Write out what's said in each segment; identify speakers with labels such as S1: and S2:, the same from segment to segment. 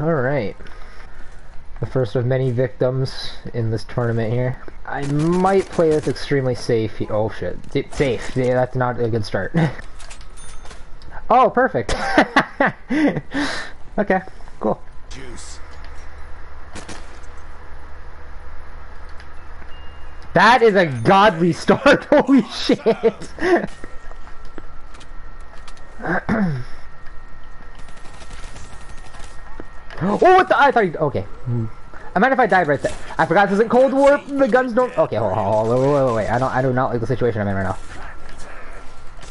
S1: Alright. The first of many victims in this tournament here. I might play this extremely safe. Oh shit. safe. Yeah, that's not a good start. oh, perfect. okay, cool. Juice. That is a godly start. Holy shit. Oh, what the? I thought you. Okay. I mind if I died right there. I forgot this isn't Cold War. The guns don't. Okay, hold on, hold on, wait, wait, wait, wait. I don't. I do not like the situation I'm in right now.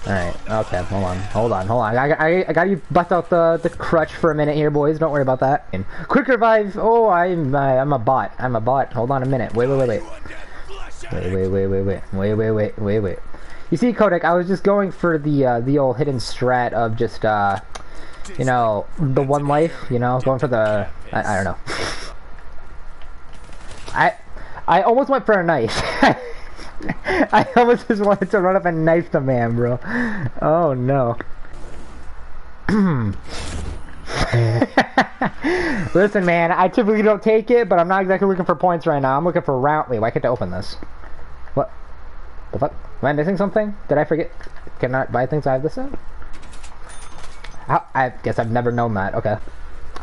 S1: All right. Okay. Hold on. Hold on. Hold on. I, I, I got you bust out the the crutch for a minute here, boys. Don't worry about that. And quick revive. Oh, I'm I, I'm a bot. I'm a bot. Hold on a minute. Wait, wait, wait, wait. Wait, wait, wait, wait, wait, wait, wait, wait, wait, wait. You see, Kodak, I was just going for the uh, the old hidden strat of just uh, you know, the one life. You know, going for the I, I don't know. I I almost went for a knife. I almost just wanted to run up and knife the man, bro. Oh no. Listen, man, I typically don't take it, but I'm not exactly looking for points right now. I'm looking for round. Wait, why can't I open this? What? The fuck? Am I missing something? Did I forget? Can I buy things I have this in? I guess I've never known that. Okay.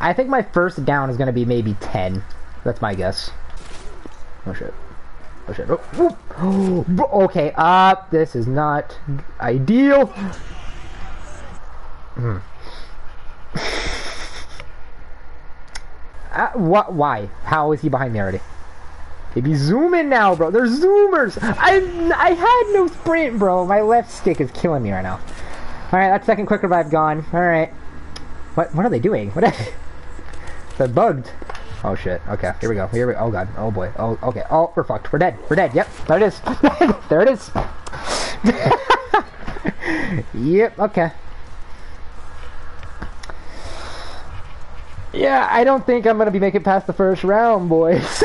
S1: I think my first down is going to be maybe 10. That's my guess. Oh shit. Oh shit. Oh, oh. okay, uh, this is not ideal. Hmm. uh, what? Why? How is he behind me already? Maybe zoom in now, bro. They're zoomers. I I had no sprint, bro. My left stick is killing me right now. All right, that second quick revive gone. All right. What what are they doing? What? They're bugged. Oh shit. Okay, here we go. Here we Oh god. Oh boy. Oh okay. Oh, we're fucked. We're dead. We're dead. Yep. There it is. there it is. yep. Okay. Yeah, I don't think I'm gonna be making past the first round, boys.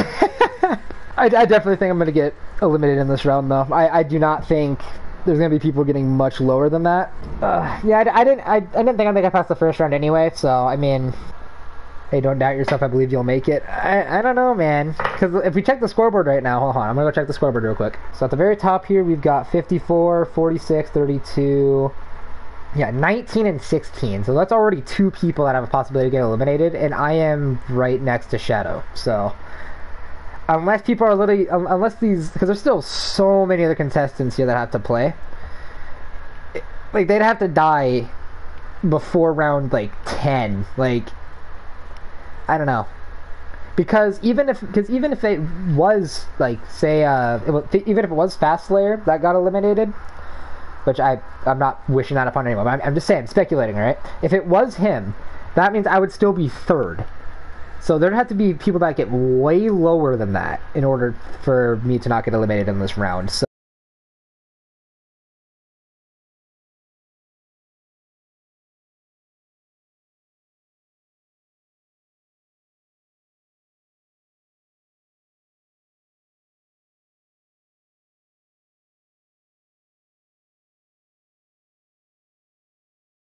S1: I, I, definitely think I'm gonna get eliminated in this round, though. I, I do not think there's gonna be people getting much lower than that. Uh, yeah, I, I didn't. I, I didn't think I'd make it past the first round anyway. So I mean, Hey, don't doubt yourself. I believe you'll make it. I, I don't know, man. Because if we check the scoreboard right now, hold on. I'm to go check the scoreboard real quick. So at the very top here, we've got 54, 46, 32. Yeah, 19 and 16. So that's already two people that have a possibility to get eliminated. And I am right next to Shadow. So unless people are literally... Unless these... Because there's still so many other contestants here that have to play. Like, they'd have to die before round, like, 10. Like I don't know. Because even if, because even if it was like, say, uh, it, even if it was Fast layer that got eliminated, which I, I'm not wishing that upon anyone. I'm, I'm just saying, speculating, right? If it was him, that means I would still be third. So there'd have to be people that get way lower than that in order for me to not get eliminated in this round. So